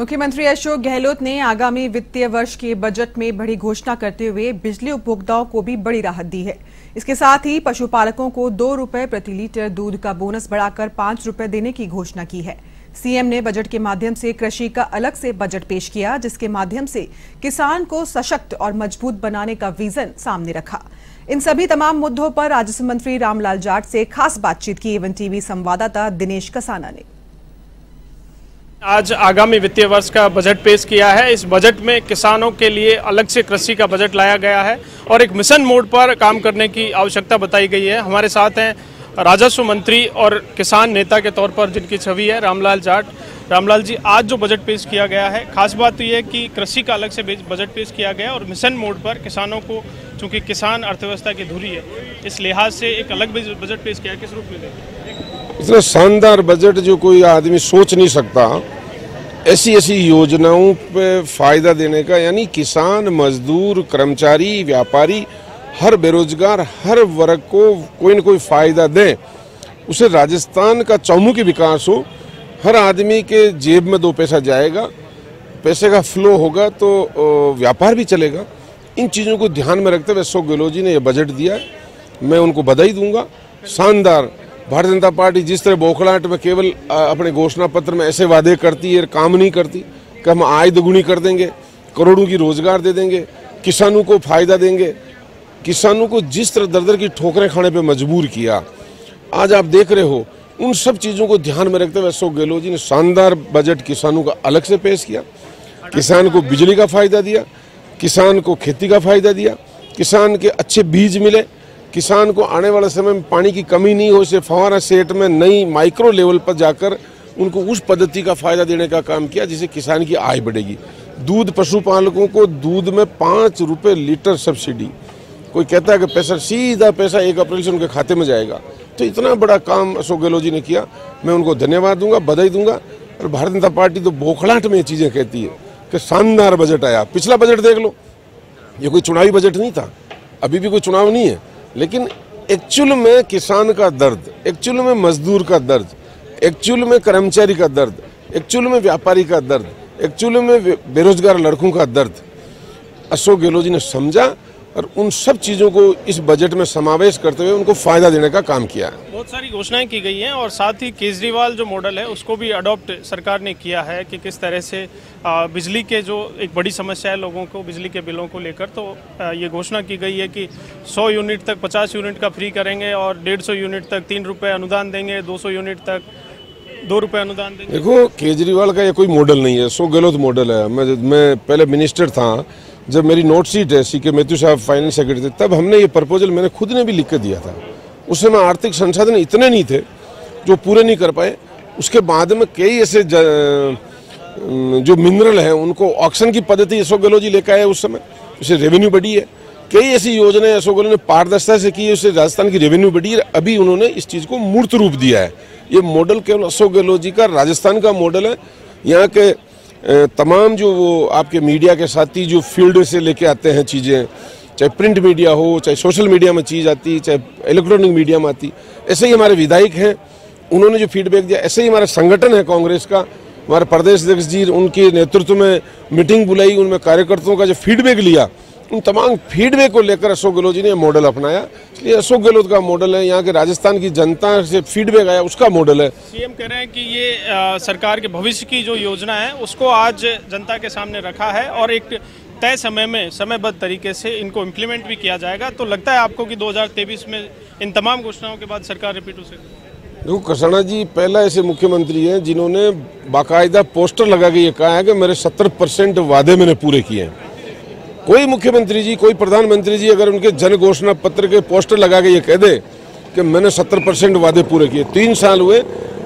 मुख्यमंत्री अशोक गहलोत ने आगामी वित्तीय वर्ष के बजट में बड़ी घोषणा करते हुए बिजली उपभोक्ताओं को भी बड़ी राहत दी है। इसके साथ ही पशुपालकों को दो रुपए प्रति लीटर दूध का बोनस बढ़ाकर पाँच रुपए देने की घोषणा की है। सीएम ने बजट के माध्यम से कृषि का अलग से बजट पेश किया, जिसके माध्यम से किसान को सशक्त और मज़बूत बनाने का विजन सामने रखा। इन सभी तमाम मुद्दों पर राजस्व मंत्री रामलाल जाट से खास बातचीत की, एवं टीवी संवाददाता दिनेश कसाना ने। आज आगामी वित्तीय वर्ष का बजट पेश किया है। इस बजट में किसानों के लिए अलग से कृषि का बजट लाया गया है और एक मिशन मोड पर काम करने की आवश्यकता बताई गई है। हमारे साथ हैं राजस्व मंत्री और किसान नेता के तौर पर जिनकी छवि है, रामलाल जाट। रामलाल जी, आज जो बजट पेश किया गया है, खास बात तो ये है कि कृषि का अलग से बजट पेश किया गया और मिशन मोड पर किसानों को, चूँकि किसान अर्थव्यवस्था की धुरी है, इस लिहाज से एक अलग बजट पेश किया किस रूप में इतना शानदार बजट जो कोई आदमी सोच नहीं सकता। ऐसी ऐसी योजनाओं पे फ़ायदा देने का, यानी किसान, मजदूर, कर्मचारी, व्यापारी, हर बेरोजगार, हर वर्ग को कोई ना कोई फ़ायदा दे। उसे राजस्थान का चौमुखी विकास हो, हर आदमी के जेब में दो पैसा जाएगा, पैसे का फ्लो होगा तो व्यापार भी चलेगा। इन चीज़ों को ध्यान में रखते हुए अशोक गहलोत जी ने यह बजट दिया है। मैं उनको बधाई दूँगा। शानदार भारतीय जनता पार्टी जिस तरह बौखलाहट में केवल अपने घोषणा पत्र में ऐसे वादे करती है काम नहीं करती कि हम आय दोगुनी कर देंगे, करोड़ों की रोज़गार दे देंगे, किसानों को फ़ायदा देंगे। किसानों को जिस तरह दर दर की ठोकरें खाने पर मजबूर किया, आज आप देख रहे हो, उन सब चीज़ों को ध्यान में रखते हुए अशोक गहलोत जी ने शानदार बजट किसानों का अलग से पेश किया। किसान को बिजली का फ़ायदा दिया, किसान को खेती का फ़ायदा दिया, किसान के अच्छे बीज मिले किसान को आने वाले समय में पानी की कमी नहीं हो, इसे फवारा सेट में नई माइक्रो लेवल पर जाकर उनको उस पद्धति का फ़ायदा देने का काम किया, जिससे किसान की आय बढ़ेगी। दूध पशुपालकों को दूध में पाँच रुपये लीटर सब्सिडी। कोई कहता है कि पैसा, सीधा पैसा एक अप्रैल से उनके खाते में जाएगा। तो इतना बड़ा काम अशोक गहलोत जी ने किया। मैं उनको धन्यवाद दूँगा, बधाई दूँगा। और भारतीय जनता पार्टी तो बोखलाहट में ये चीज़ें कहती है कि शानदार बजट आया। पिछला बजट देख लो। ये कोई चुनावी बजट नहीं था। अभी भी कोई चुनाव नहीं है। लेकिन एक्चुअल में किसान का दर्द, एक्चुअल में मजदूर का दर्द, एक्चुअल में कर्मचारी का दर्द, एक्चुअल में व्यापारी का दर्द, एक्चुअल में बेरोजगार लड़कों का दर्द। अशोक गहलोत जी ने समझा और उन सब चीज़ों को इस बजट में समावेश करते हुए उनको फ़ायदा देने का काम किया है। बहुत सारी घोषणाएँ की गई हैं और साथ ही केजरीवाल जो मॉडल है उसको भी अडॉप्ट सरकार ने किया है कि किस तरह से बिजली के जो एक बड़ी समस्या है लोगों को बिजली के बिलों को लेकर। तो ये घोषणा की गई है कि 100 यूनिट तक 50 यूनिट का फ्री करेंगे और 150 यूनिट तक तीन रुपये अनुदान देंगे 200 यूनिट तक दो रुपये अनुदान देंगे। देखो केजरीवाल का ये कोई मॉडल नहीं है सो गलत मॉडल है। मैं मैं पहले मिनिस्टर था जब मेरी नोट सीट है सी के मैथ्यू साहब फाइनेंस सेक्रेटरी थे तब हमने ये प्रपोजल मैंने खुद ने भी लिख कर दिया था। उस समय आर्थिक संसाधन इतने नहीं थे, जो पूरे नहीं कर पाए। उसके बाद में कई ऐसे जो मिनरल हैं, उनको ऑक्शन की पद्धति अशोक गहलोत जी लेकर आए उस समय। उससे रेवेन्यू बढ़ी है। कई ऐसी योजनाएँ अशोक गहलोत ने पारदर्शिता से की है उससे राजस्थान की रेवेन्यू बढ़ी है। अभी उन्होंने इस चीज़ को मूर्त रूप दिया है। ये मॉडल केवल अशोक गहलोत जी का, राजस्थान का मॉडल है। यहाँ के तमाम जो वो आपके मीडिया के साथी जो फ़ील्ड से लेके आते हैं चीज़ें, चाहे प्रिंट मीडिया हो, चाहे सोशल मीडिया में चीज़ आती, चाहे इलेक्ट्रॉनिक मीडिया में आती, ऐसे ही हमारे विधायक हैं। उन्होंने जो फीडबैक दिया, ऐसे ही हमारा संगठन है कांग्रेस का। हमारे प्रदेश अध्यक्ष जी, उनके नेतृत्व में मीटिंग बुलाई, उनमें कार्यकर्ताओं का जो फीडबैक लिया उन तमाम फीडबैक को लेकर अशोक गहलोत जी ने मॉडल अपनाया। इसलिए अशोक गहलोत का मॉडल है यहाँ के राजस्थान की जनता से फीडबैक आया उसका मॉडल है। सीएम कह रहे हैं कि ये आ, सरकार के भविष्य की जो योजना है उसको आज जनता के सामने रखा है और एक तय समय में समयबद्ध तरीके से इनको इम्प्लीमेंट भी किया जाएगा। तो लगता है आपको कि 2023 में इन तमाम घोषणाओं के बाद सरकार रिपीट हो सकती देखो कसाना जी पहला ऐसे मुख्यमंत्री हैं जिन्होंने बाकायदा पोस्टर लगा के ये कहा है कि मेरे सत्तर परसेंट वादे मैंने पूरे किए हैं। कोई मुख्यमंत्री जी, कोई प्रधानमंत्री जी अगर उनके जन घोषणा पत्र के पोस्टर लगा के ये कह दे कि मैंने सत्तर परसेंट वादे पूरे किए, तीन साल हुए,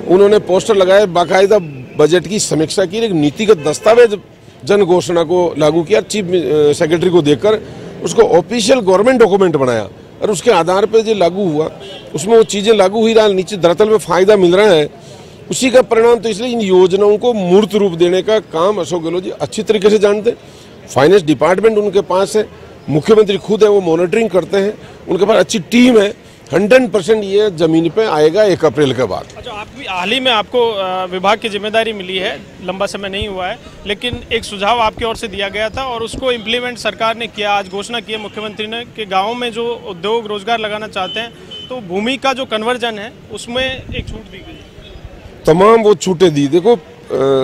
उन्होंने पोस्टर लगाए, बाकायदा बजट की समीक्षा की, एक नीतिगत दस्तावेज़ जन घोषणा को लागू किया, चीफ सेक्रेटरी को देकर उसको ऑफिशियल गवर्नमेंट डॉक्यूमेंट बनाया और उसके आधार पर जो लागू हुआ। उसमें वो चीज़ें लागू हुई रहा, नीचे धरातल में फ़ायदा मिल रहा है। उसी का परिणाम तो इसलिए इन योजनाओं को मूर्त रूप देने का काम अशोक गहलोत जी अच्छी तरीके से जानते हैं। फाइनेंस डिपार्टमेंट उनके पास है मुख्यमंत्री खुद है वो मॉनिटरिंग करते हैं उनके पास अच्छी टीम है हंड्रेड परसेंट ये ज़मीन पे आएगा एक अप्रैल के बाद। अच्छा आप भी हाल ही में आपको विभाग की ज़िम्मेदारी मिली है लंबा समय नहीं हुआ है लेकिन एक सुझाव आपकी ओर से दिया गया था और उसको इम्प्लीमेंट सरकार ने किया आज घोषणा की है मुख्यमंत्री ने कि गाँव में जो उद्योग रोज़गार लगाना चाहते हैं तो भूमि का जो कन्वर्जन है उसमें एक छूट दी गई तमाम वो छूटें दी। देखो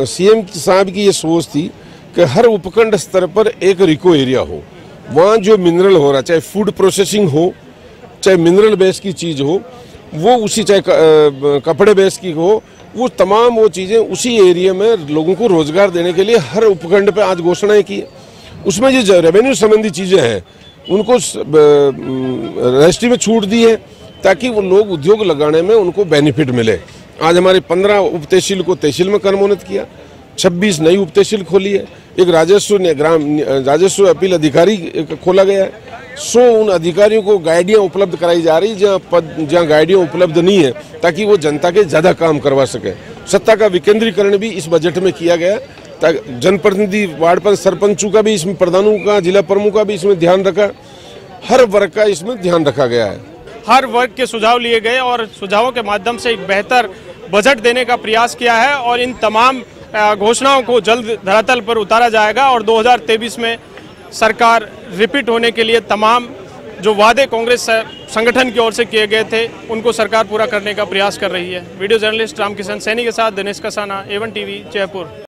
सीएम साहब की ये सोच थी कि हर उपखंड स्तर पर एक रिको एरिया हो। वहाँ जो मिनरल हो रहा, चाहे फ़ूड प्रोसेसिंग हो, चाहे मिनरल बेस की चीज़ हो, वो उसी, चाहे कपड़े बेस की हो, वो तमाम वो चीज़ें उसी एरिया में लोगों को रोज़गार देने के लिए हर उपखंड पे आज घोषणाएँ की। उसमें जो रेवेन्यू संबंधी चीज़ें हैं, उनको रजिस्ट्री में छूट दी है, ताकि वो लोग उद्योग लगाने में उनको बेनिफिट मिले। आज हमारे पंद्रह उप को तहसील में कर्मोन्नत किया, छब्बीस नई उप खोली है। एक राजस्व ग्राम, राजस्व अपील अधिकारी खोला गया है। सो उन अधिकारियों को गाइडियाँ उपलब्ध कराई जा रही, जहाँ पद, जहाँ गाइडियाँ उपलब्ध नहीं है, ताकि वो जनता के ज़्यादा काम करवा सके। सत्ता का विकेंद्रीकरण भी इस बजट में किया गया ताकि, जनप्रतिनिधि वार्ड पर सरपंचों का भी, इसमें प्रधानों का, जिला प्रमुख का भी इसमें ध्यान रखा। हर वर्ग का इसमें ध्यान रखा गया है। हर वर्ग के सुझाव लिए गए और सुझावों के माध्यम से एक बेहतर बजट देने का प्रयास किया है और इन तमाम घोषणाओं को जल्द धरातल पर उतारा जाएगा और 2023 में सरकार रिपीट होने के लिए तमाम जो वादे कांग्रेस संगठन की ओर से किए गए थे, उनको सरकार पूरा करने का प्रयास कर रही है। वीडियो जर्नलिस्ट रामकिशन सैनी के साथ Dinesh Kasana A one TV, Jaipur.